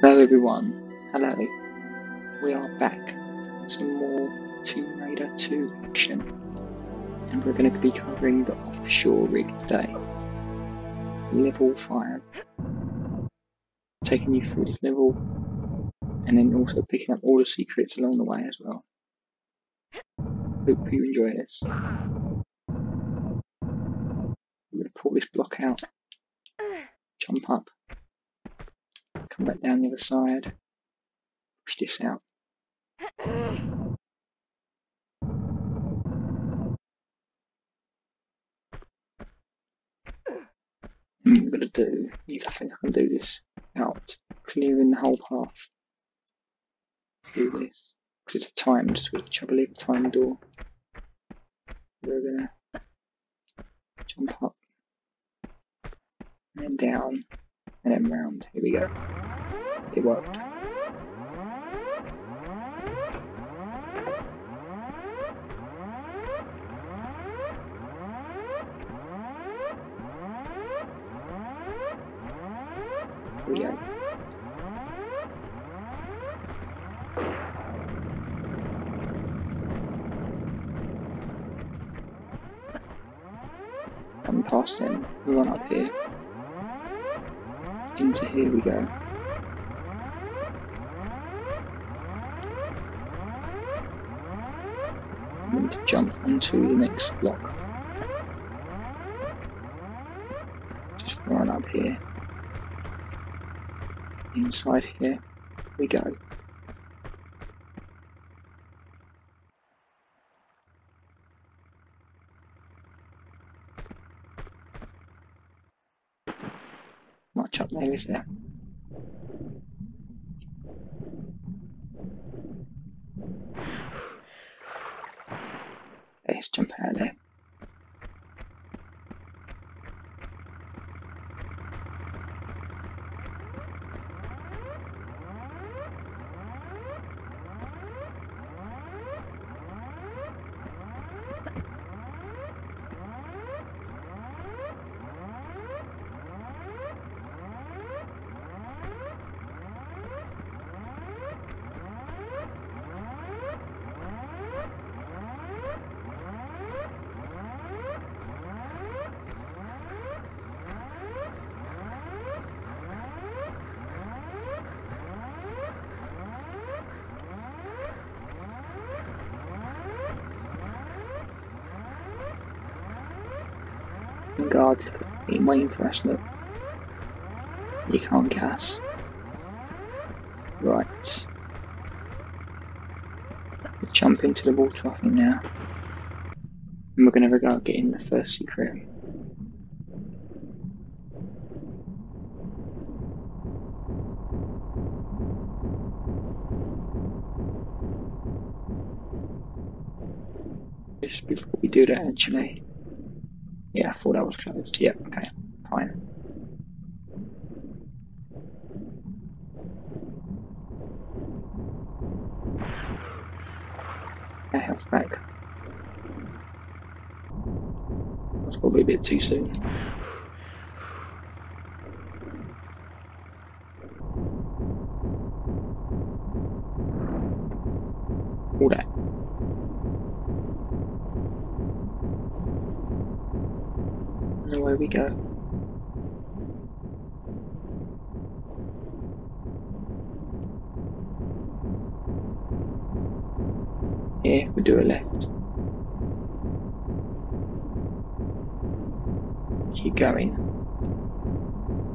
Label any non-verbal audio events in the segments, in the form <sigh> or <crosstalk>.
Hello everyone, hello. We are back. Some more Tomb Raider 2 action. And we're going to be covering the offshore rig today. Level 5. Taking you through this level and then also picking up all the secrets along the way as well. Hope you enjoy this. I'm going to pull this block out, jump up, come back down the other side, push this out. Hmm, I'm going to do I think I can do this out clearing the whole path. Do this because it's a timed switch, I believe, a timed door. We're going to jump up and down and then round. Here we go. It worked. Here we go. Come past them, run up here. Into here we go. To jump onto the next block. Just run up here. Inside here we go. Much up there, is there? Okay, let's waiting for. You can't gas. Right. Jump into the water, I think, now. And we're going to go get in the first secret. Just before we do that, actually. Yeah, I thought that was closed. Yeah, okay, fine. Yeah, health back. That's probably a bit too soon. All that. And away we go. Here, we do a left. Keep going.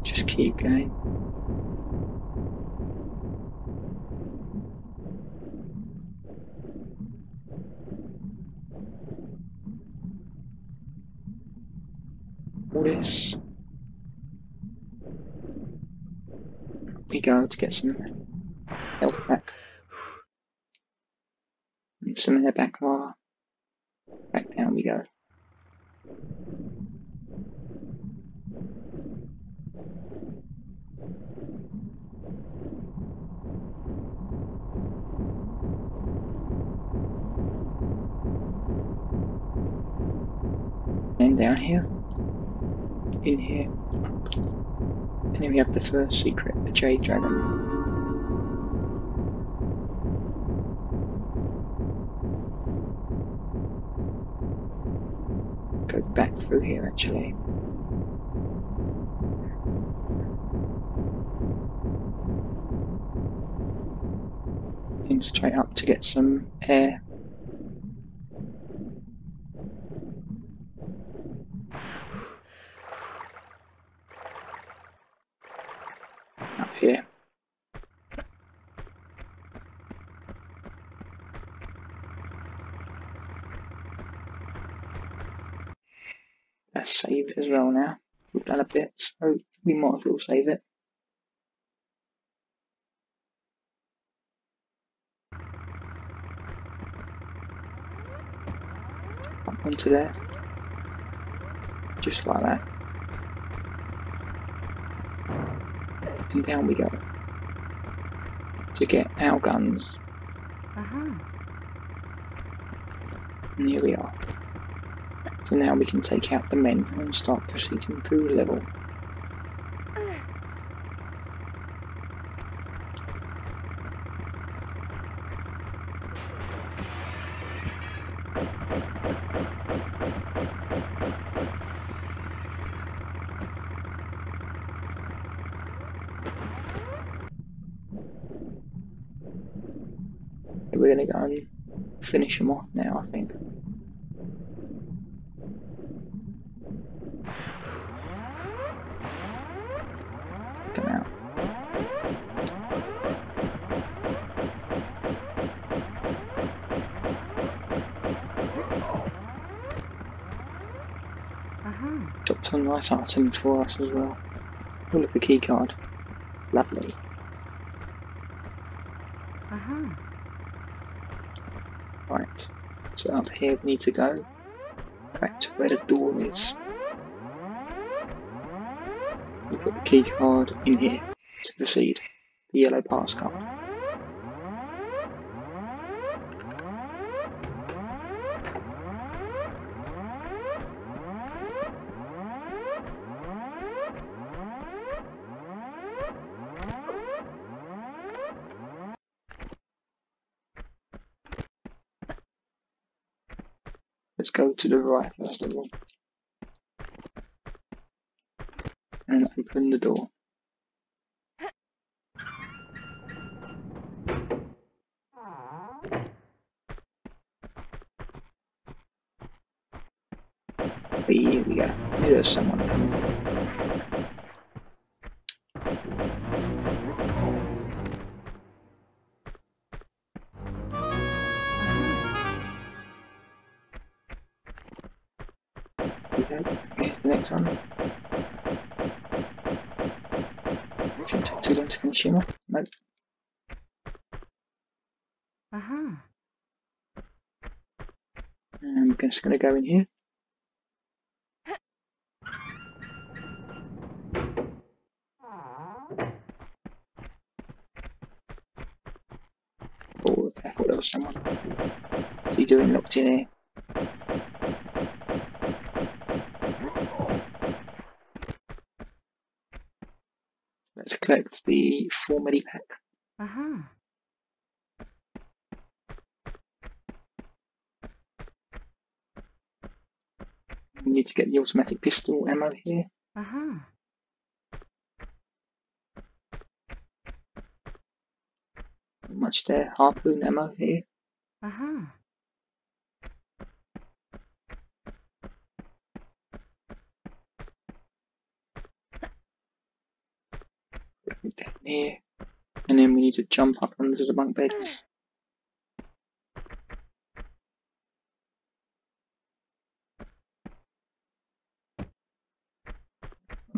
Just keep going. All this. We go to get some health back. And some air back while back down we go. down here? In here. And then we have the first secret, the Jade Dragon. Go back through here actually. And straight up to get some air. As well now. We've done a bit, so we might as well save it. Up onto there. Just like that. And down we go. To get our guns. Uh-huh. And here we are. So now we can take out the men and start proceeding through the level. We're going to go and finish them off now, I think. Some nice items for us as well. Oh, look, a key card. Lovely. Uh-huh. Right. So up here we need to go. Back to where the door is. We put the key card in here to proceed. The yellow pass card. Let's go to the right first of all. And open the door. Just going to go in here. Oh, I thought there was someone. What's he doing locked in here? Let's collect the four medi pack. Uh-huh. We need to get the automatic pistol ammo here. Uh-huh. Not much there. Harpoon ammo here. Uh-huh. Down here. And then we need to jump up onto the bunk beds.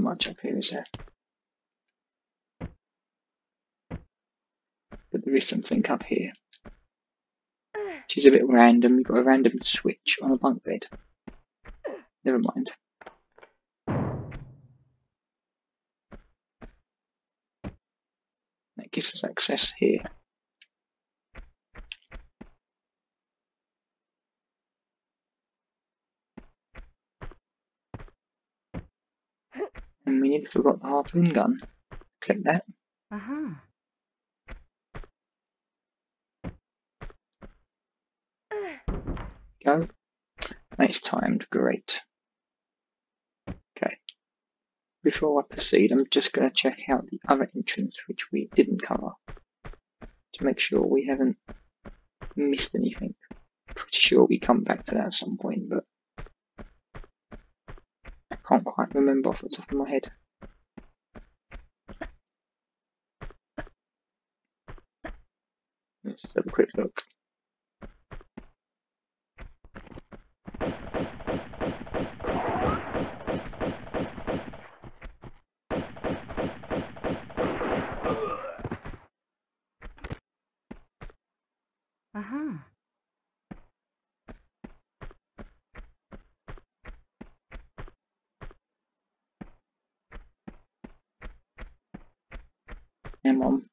Much up here is there? But there is something up here. Which is a bit random. We've got a random switch on a bunk bed. Never mind. That gives us access here. And nearly forgot the harpoon gun. Click that. Uh-huh. Go. That's timed. Great. Okay. Before I proceed, I'm just going to check out the other entrance which we didn't cover to make sure we haven't missed anything. Pretty sure we come back to that at some point, but I can't quite remember off the top of my head. Just have a quick look. Aha. Hang on.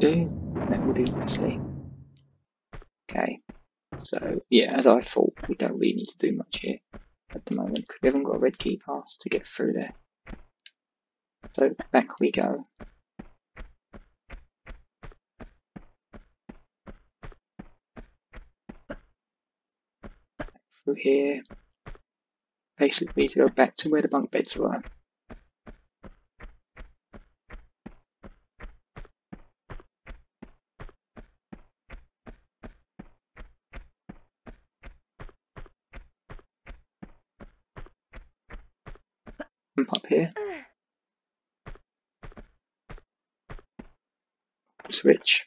Do that will do nicely. Okay. So yeah, as I thought, we don't really need to do much here at the moment because we haven't got a red key pass to get through there. So back we go. Back Through here. Basically to go back to where the bunk beds were. Jump up here. Switch.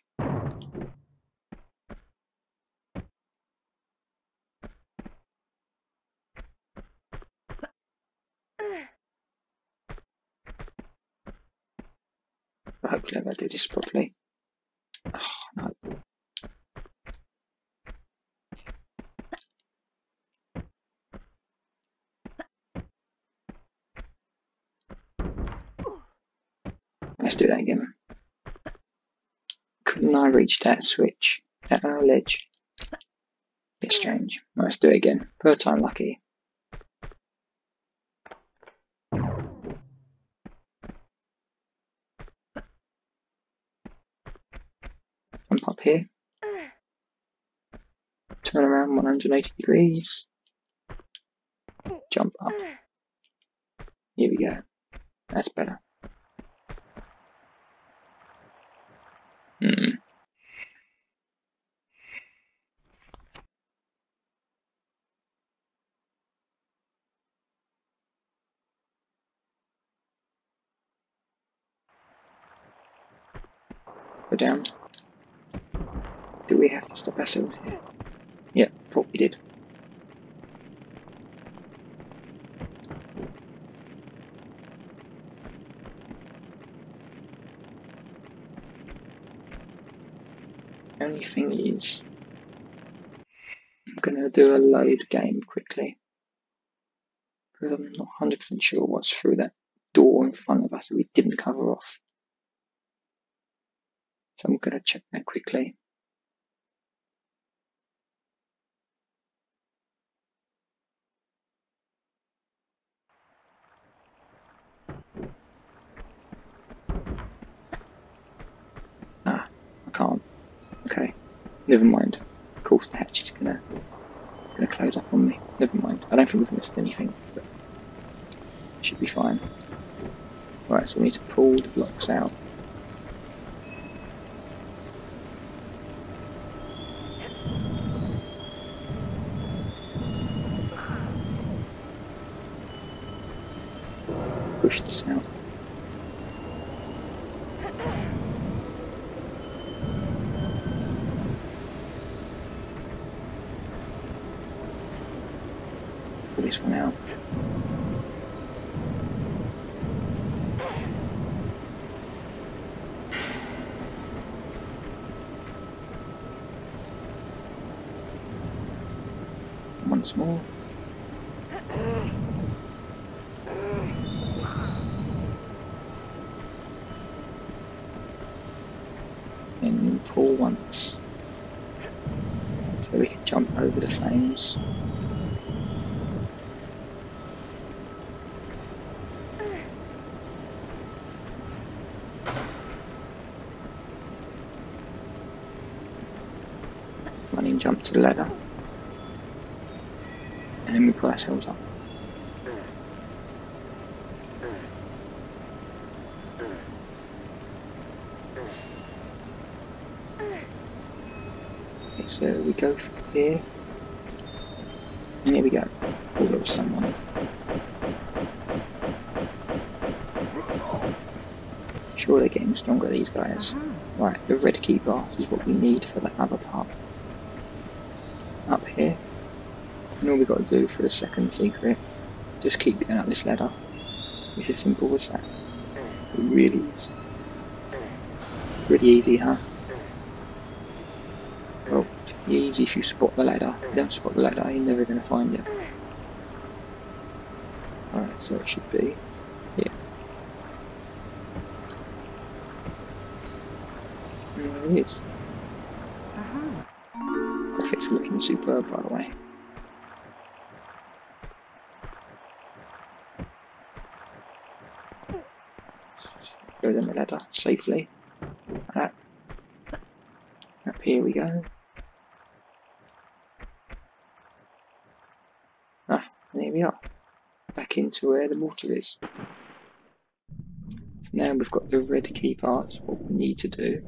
Hopefully I do this properly. Oh, no. Let's do that again. Couldn't I reach that switch? That uh, ledge? Bit strange. Let's do it again. Third time lucky. Jump up here. Turn around 180 degrees. Jump up. Here we go. That's better. Hmm. Go down. Do we to ourselves here? Yeah, thought we did. Only thing is, I'm gonna do a load game quickly because I'm not 100% sure what's through that door in front of us that we didn't cover off. So I'm gonna check that quickly. Ah, I can't. Okay, never mind. Of course, the hatch is gonna gonna close up on me. Never mind. I don't think we've missed anything, but should be fine. Right, so we need to pull the blocks out. Push this out. Pull this one out. Once more. And pull once. So we can jump over the flames. Running jump to the ladder. And then we pull ourselves up. Okay, so we go from here. And here we go. Oh, there was someone. Sure, they're getting stronger, these guys. Uh-huh. Right, the red key bar is what we need for the other part. Up here. And all we've got to do for the second secret, just keep going up this ladder. It's as simple as that. It really is. Pretty easy, huh? Well, it's easy if you spot the ladder. If you don't spot the ladder, you're never going to find it. Alright, so it should be here. And there it is. Uh-huh. Graphics are looking superb, by the way. Go down the ladder safely. That. Up here we go. Ah, and here we are. Back into where the water is. So now we've got the red key pass. What we need to do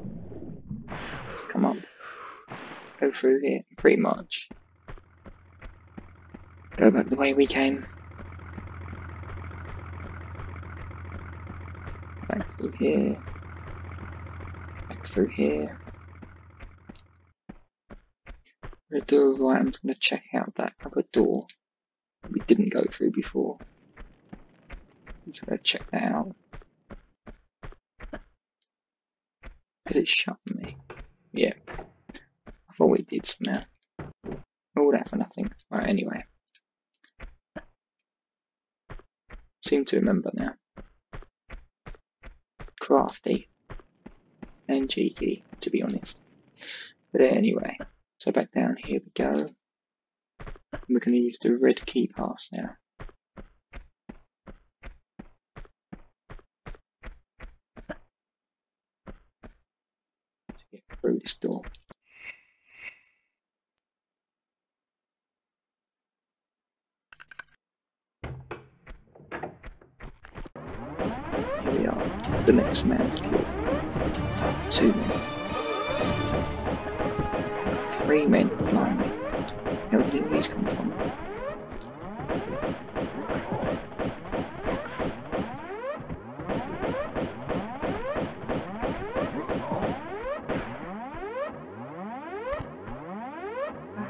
is come up go through here, pretty much. Go back the way we came. Through here. Back through here. We're gonna do a right, I'm gonna check out that other door we didn't go through before. I'm just gonna check that out. Is it shut me? Yeah. I thought we did somehow. All that for nothing. Right, anyway. Seem to remember now. Crafty. And cheeky, to be honest. But anyway, so back down here we go. We're going to use the red key pass now. To get through this door. Here we are, the next man to kill. Two men. Three men, blimey. Where did all these come from?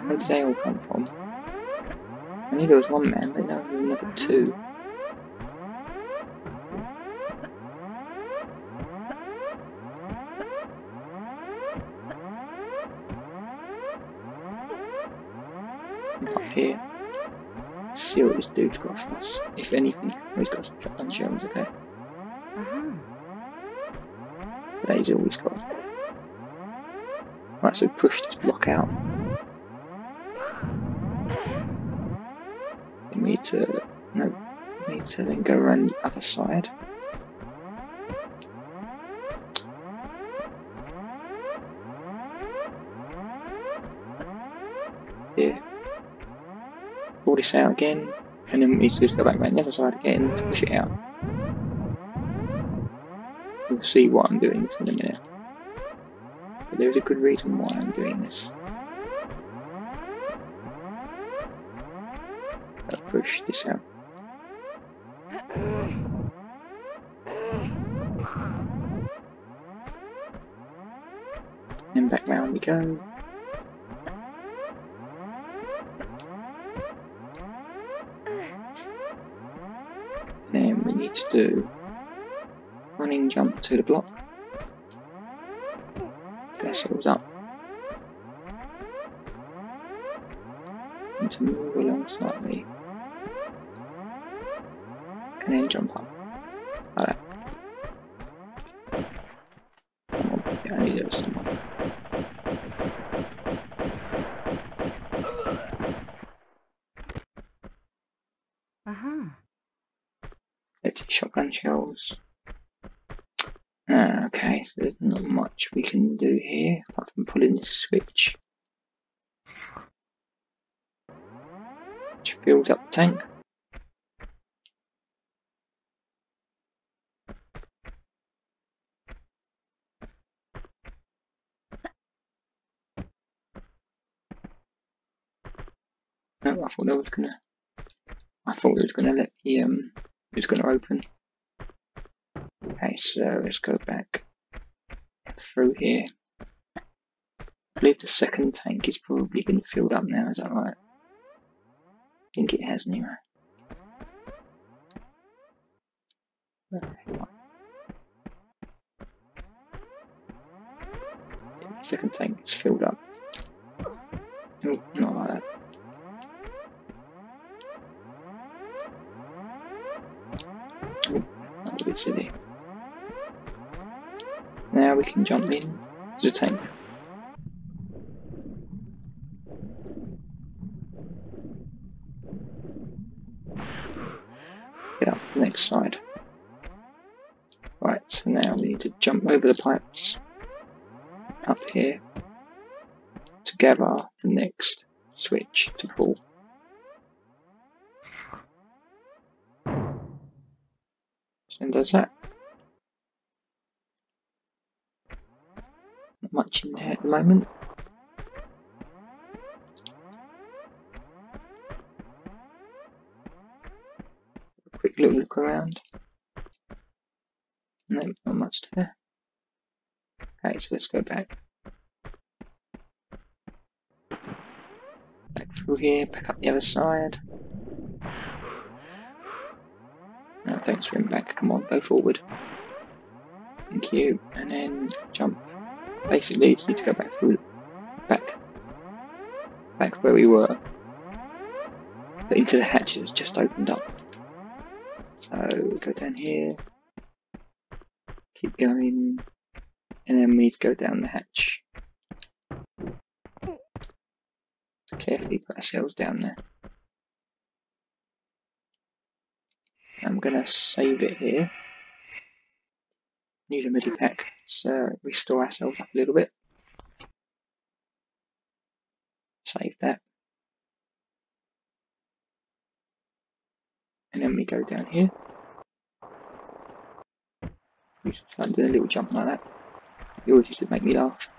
Where did they all come from? I knew there was one man, but now there's another two. What this dude's got for us. If anything, he's got some shotgun shells, okay. Aha. That is all he's got. Right, so push this block out. We need to, no, we need to then go around the other side. Here. Pull this out again, and then we need to just go back around the other side again to push it out. You'll see why I'm doing this in a minute. But there's a good reason why I'm doing this. I'll push this out. And back round we go. Jump to the block. Vessels up. And to move along slightly. And then jump up. Yeah, I need there was someone. Aha. Let's shotgun shells. Okay, so there's not much we can do here apart from pulling this switch. which fills up the tank. No, I thought I was gonna. I thought it was gonna let me. Um, it was gonna open. Okay, so let's go back through here. I believe the second tank is probably been filled up now. Is that right? I think it has anyway. Second tank is filled up. Oh, not like that. Mm, oh, that's a bit silly. Now we can jump in to the tank. Get up the next side. Right, so now we need to jump over the pipes up here to gather the next switch to pull. And does that. Much in there at the moment. A quick little look around. No, not much there. Okay, so let's go back. Back through here, back up the other side. No, don't swim back, come on, go forward. Thank you, and then jump. Basically, just need to go back through, back, back where we were. But into the hatch that's just opened up. So, go down here. Keep going. And then we need to go down the hatch. Carefully put ourselves down there. I'm gonna save it here. need a medi pack so restore ourselves up a little bit. Save that. And then we go down here. We should try and do a little jump like that. You always used to make me laugh.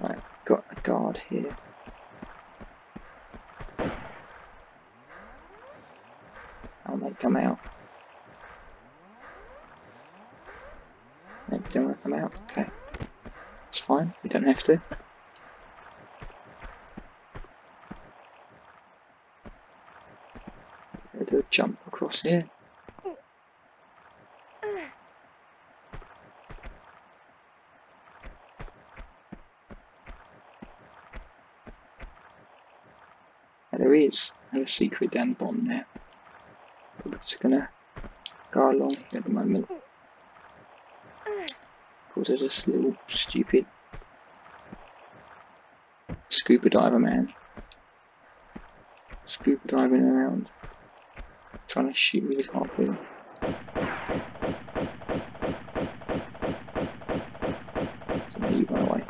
Right, got a guard here. Oh, I'll make come out. Come out. Okay. It's fine, we don't have to. To jump across here. There is a secret down the bottom there. We're just gonna go along here at the moment. Because there's this little stupid scuba diver man. Scuba diving around. Trying to shoot me with harpoon. So now you run away.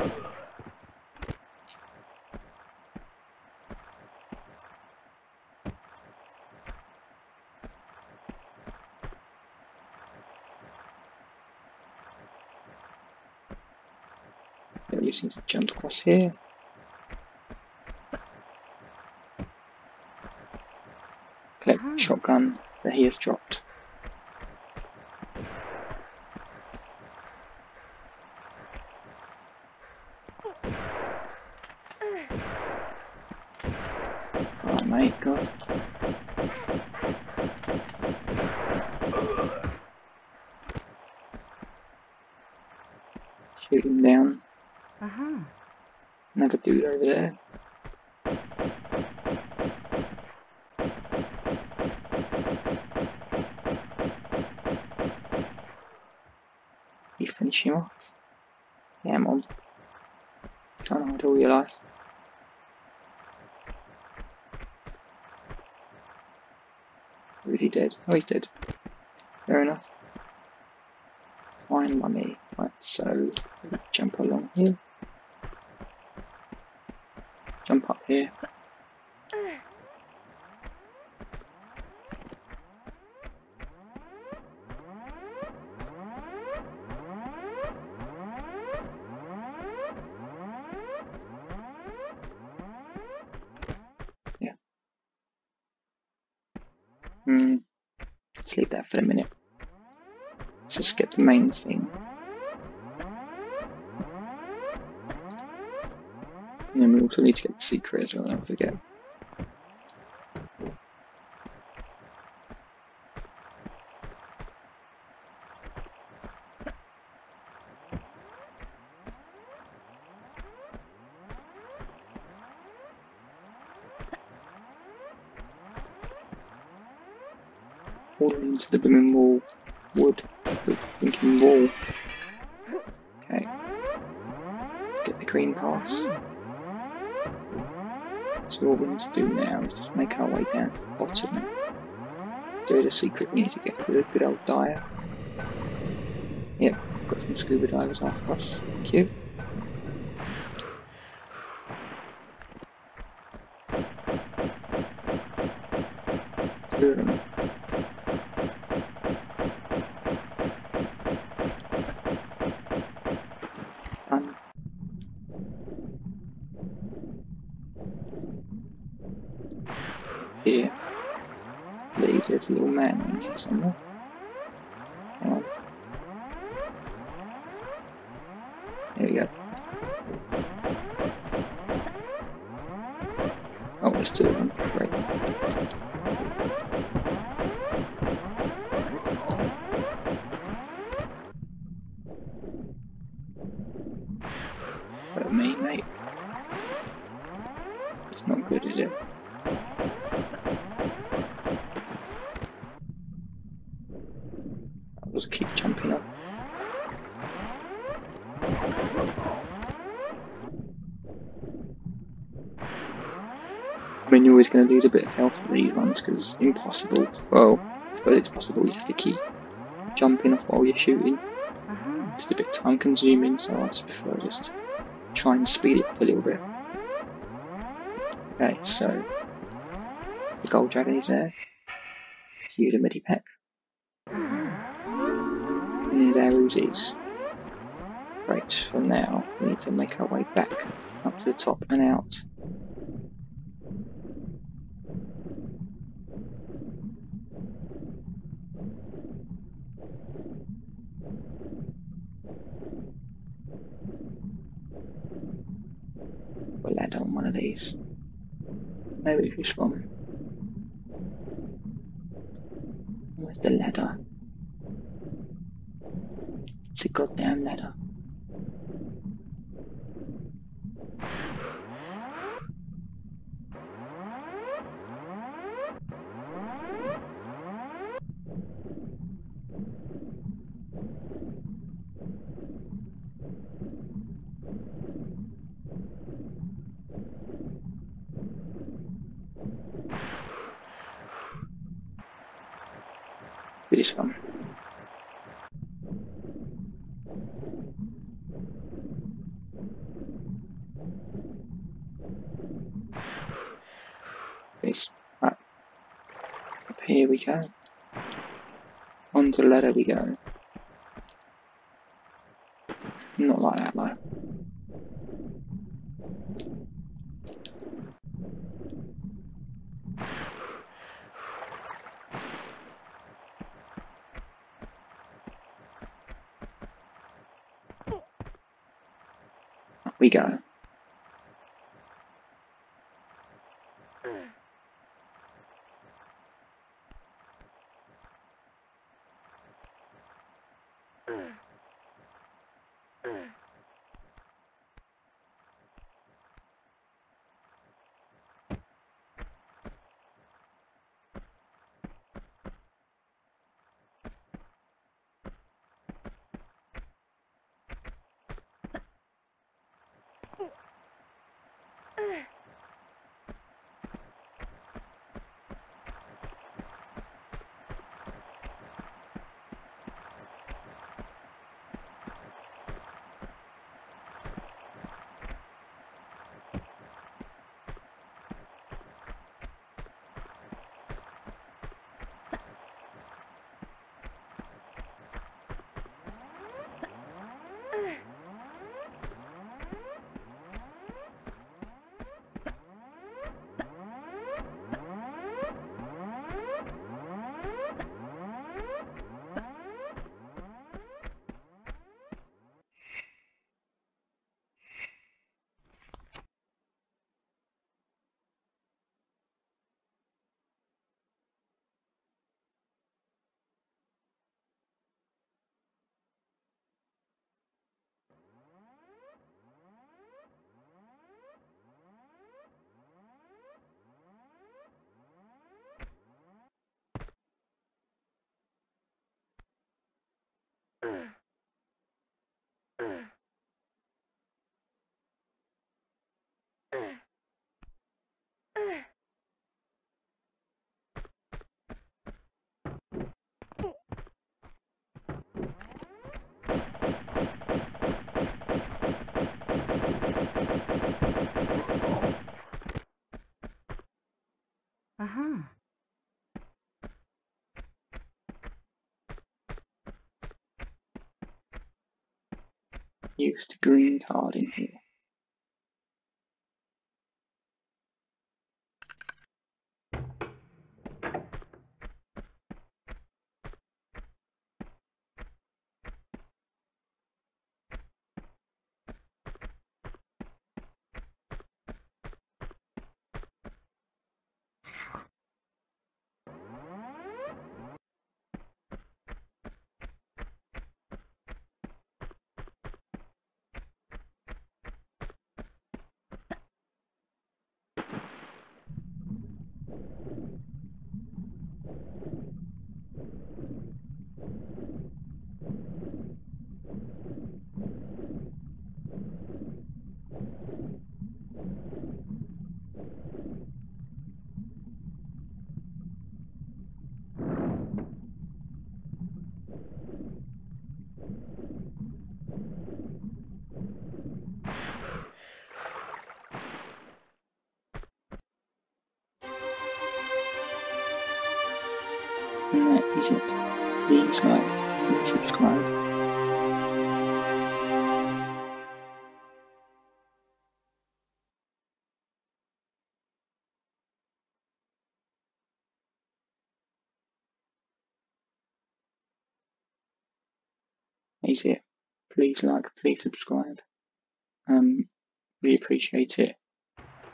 Just need to jump across here. Collect shotgun that he has dropped. Alright mate, go. Shoot him down. Uh-huh. Another dude over there. You finish him off? Yeah, I'm on. Trying to hide all your life. Or dead. Fair enough. Fine me. Right, so let's jump along here. Jump up here. Main thing. And we also need to get the secret as well, don't forget. The green pass. So all we need to do now is just make our way down to the bottom. Do the secret need to get a good old dive. Yep, I've got some scuba divers after us. Thank you. It's not good, is it? I'll just keep jumping off. I mean, you're always going to lose a bit of health for these ones because it's impossible. Well, I suppose it's possible. You have to keep jumping off while you're shooting. Uh-huh. It's a bit time consuming, so I just prefer just try and speed it up a little bit. Okay, so the gold dragon is there. Here's a medipack. Uh-huh. And there's our Uzis. Right, for now we need to make our way back up to the top and out. We'll land on one of these. Maybe this one. Where's the ladder? It's a goddamn ladder. This Right. Up here we go. Onto the ladder we go. Not like that though. Up we go. <sighs> Ugh. <laughs> Use the green card in here. Please like, please subscribe. Um, really appreciate it.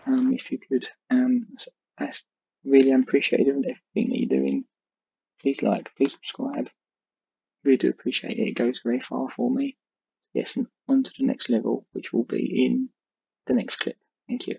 Um, if you could, um, that's really appreciative of everything that you're doing. Please like, please subscribe. Really do appreciate it. It goes very far for me. Yes, on to the next level, which will be in the next clip. Thank you.